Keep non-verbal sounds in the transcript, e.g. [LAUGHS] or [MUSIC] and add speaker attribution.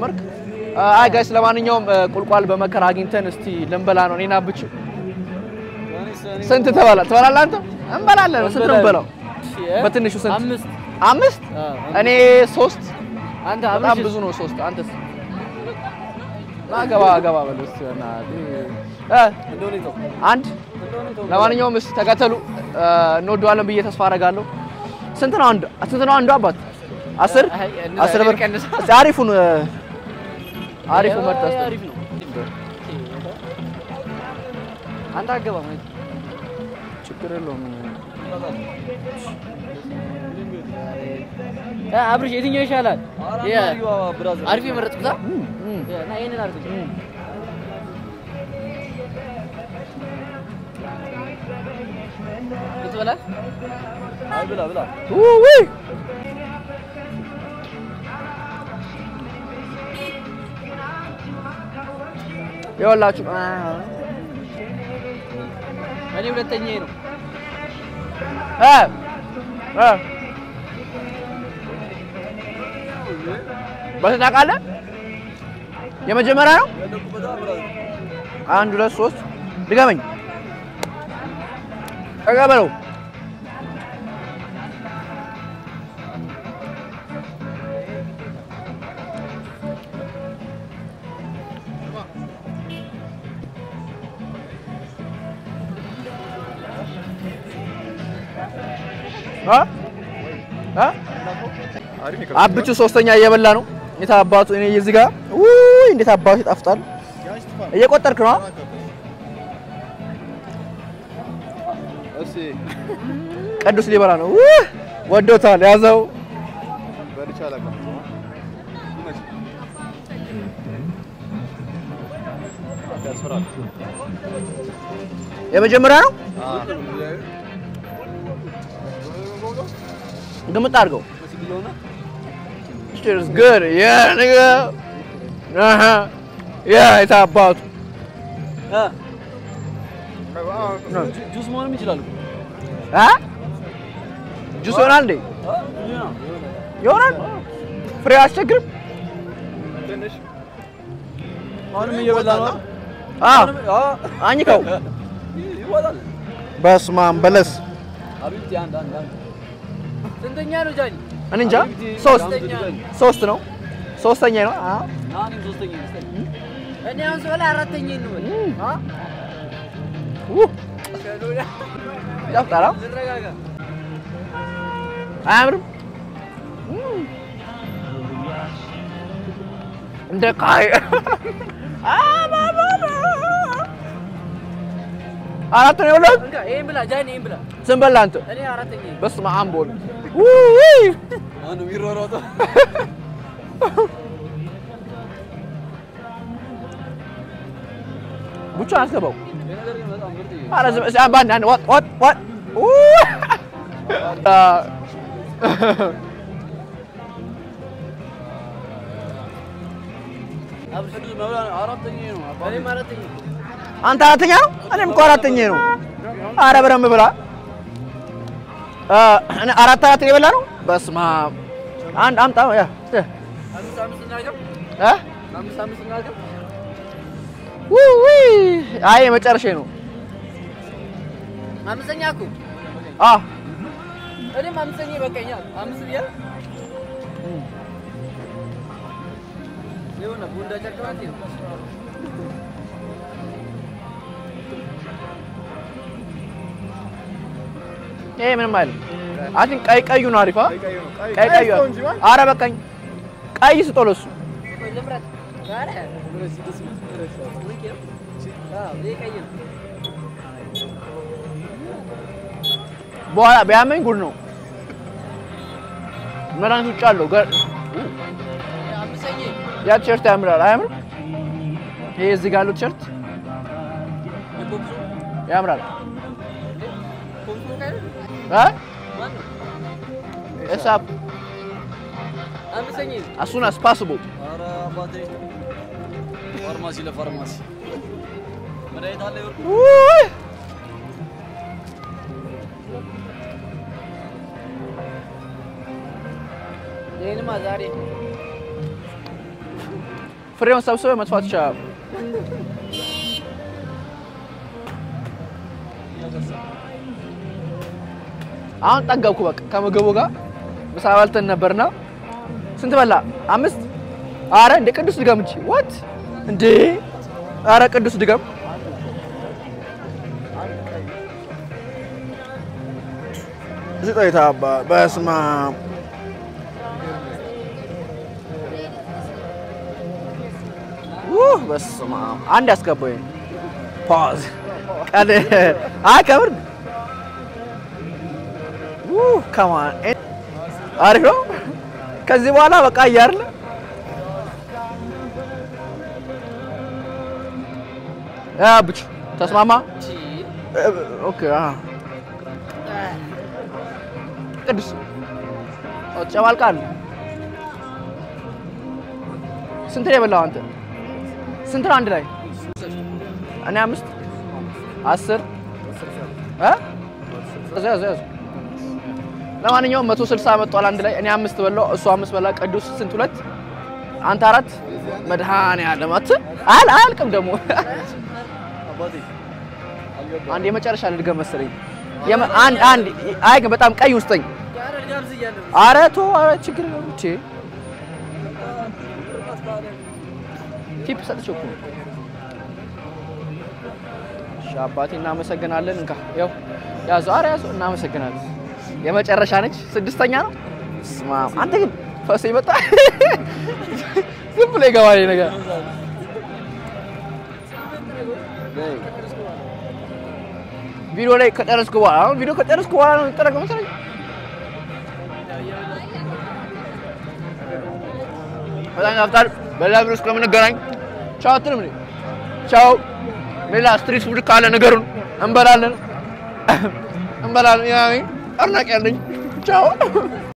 Speaker 1: መርክ አይ guys፣ ለማንኛውም ቁልቋል በመከራ አግኝተን እስቲ ልንበላ ነው። እኔና ብቹ ስንት ተበላ ትበላለህ አንተ? እንበላለን። ስንት ነው የምንበላው? በትንሹ ስንት?
Speaker 2: አምስት
Speaker 1: አምስት እኔ ሶስት።
Speaker 2: አንተ
Speaker 1: በጣም ብዙ ነው ሶስት። አንተስ? ገባ ገባ በል እስቲ አንድ ለማንኛውም እስቲ ተከተሉ። እንወደዋለን ብዬ ተስፋ አደርጋለሁ። ስንት ነው አንዱ? ስንት ነው አንዱ አባት? አስር አስር ብር አሪፉን መርጠህ እስቲ
Speaker 2: አሪፍ ነው። አንተ አገባም
Speaker 1: ችግር የለውም።
Speaker 2: አብርሽ የትኛው ይሻላል? አሪፍ የመረጥኩት እና ይሄንን አድርግ። ልትበላል?
Speaker 1: ውይ ይኸውላችሁ
Speaker 2: እኔ ሁለተኛዬ ነው።
Speaker 1: እ እ በስንት ታውቃለህ? የመጀመሪያ ነው። አንድ ሁለት ሶስት ድገመኝ። ተቀበለው። አብቹ ሶስተኛ እየበላ ነው። እንዴት አባቱ እኔ እዚህ ጋር ውይ እንዴት አባቱ ይጣፍጣል። እየቆጠርክ ነው? ቅዱስ ሊበላ ነው። ወዶታል። ያዘው። የመጀመሪያ ነው። ግምት አድርገው። It's good. Yeah, nigga. Yeah, it's አባቱ
Speaker 2: ጁስ መሆንም ይችላሉ።
Speaker 1: አ ጁስ ይሆናል እንዴ? ይሆናል። ፍሬ አያስቸግርም።
Speaker 2: አሁንም እየበላ ነው።
Speaker 1: አኝከው። በስመ አብ በለስ
Speaker 2: አብይቲ አንድ አንድ አንድ ስንተኛ ነው ጃኒ?
Speaker 1: እኔ እንጃ። ሶስት ሶስት ነው። ሶስተኛ ነው። አ
Speaker 2: እኔም ሶስተኛ እኔ አሁን ስበላ አራተኛ ነው።
Speaker 1: ያፍጣራ አያምርም? እንደ ቃይ [LAUGHS] አራት ነው የበላሁት።
Speaker 2: ይሄን ብላ ጃኒ፣ ይሄን ብላ።
Speaker 1: ዝም በል አንተ።
Speaker 2: እኔ አራተኛ
Speaker 1: በስመ አብ ውይ
Speaker 2: ማነው የሚሯሯጠው?
Speaker 1: ብቻ አስገባው። በአንድ አንድ ወጥ ወጥ ወጥ አንተ አራተኛ ነው፣ እኔም እኮ አራተኛ ነው። ኧረ በደንብ ብላ። አራት አራት የበላ ነው። በስመ አብ አንድ አምጣ ያ አይ የመጨረሻ ነው።
Speaker 2: አምስተኛ እኮ
Speaker 1: አ
Speaker 2: እኔም አምስተኛ ይበቃኛል። አምስት ብያለሁ። ይኸውና ቡንዳ ጨርቅ ናት
Speaker 1: ይሄ ምንም አይልም። I think ቀይ ቀዩ ነው አሪፍ። አ ቀይ ቀዩ ኧረ በቃኝ። ቀይ ስጦ ለሱ በኋላ ቢያመኝ ጉድ ነው። መድኃኒት ውጭ አለው። ያ ቲሸርት ያምራል። አያምርም? ይሄ እዚህ ጋር ያለው ቲሸርት ያምራል።
Speaker 2: Hã?
Speaker 1: Quando?
Speaker 2: Essa. Ano.
Speaker 1: As soon as possible.
Speaker 2: Para bater. Farmácia, la farmácia. Para ir
Speaker 1: dali.
Speaker 2: Ui! Dei
Speaker 1: numa zari. Freon sau să mai faci ceva. Ia găsa. አሁን ጠገብኩ። በቃ ከምግቡ ጋር ምሳ በልተን ነበርና ስንት በላ? አምስት። አረ እንደ ቅዱስ ድገም እንጂ ዋት እንዴ! አረ ቅዱስ ድገም። ዝጠይታ በስማ በስማ አንድ ያስገባኝ ፓዝ ቀል አይ ከምር ከማን አሪፍ ነው። ከዚህ በኋላ በቃ እያርለ ብቻ ተስማማ። Okay ቅዱስ ጨማልቃል። ስንት ነው የበላው አንተ? ስንት ነው አንድ ላይ? እኔ አምስት አስር እ ለማንኛውም መቶ ስልሳ መጥቷል አንድ ላይ። እኔ አምስት በላው፣ እሱ አምስት በላ። ቅዱስ ስንት? ሁለት። አንተ አራት። መድኃኒዓለም አት አል አያልቅም ደግሞ አንድ የመጨረሻ ልድገም መሰለኝ። አንድ አንድ አይ ግን በጣም ቀይ ውስጠኝ። ኧረ ተው፣ ኧረ ችግር ነው እንዴ ቲፕ ሰጥቼ እኮ አባቴ እናመሰግናለን። እንካ ያው ያዙ። ኧረ ያዙ። እናመሰግናለን። የመጨረሻ ነች። ስድስተኛ ነው። አንተ ግን ፈስ ይመጣ ዝም ብሎ ይገባል ነገር ቪዲዮ ላይ ከጨረስኩ በኋላ አሁን ቪዲዮ ከጨረስኩ በኋላ ነው የምጠረገው መሰለኝ። በጣም ያፍታል። በሌላ ቪዲዮ እስከምንገናኝ ቻው አትልም እንዴ? ቻው። ሌላ ስትሪት ፉድ ካለ ነገሩን እንበላለን እንበላለን። ያ arnaqueur nañ ciao.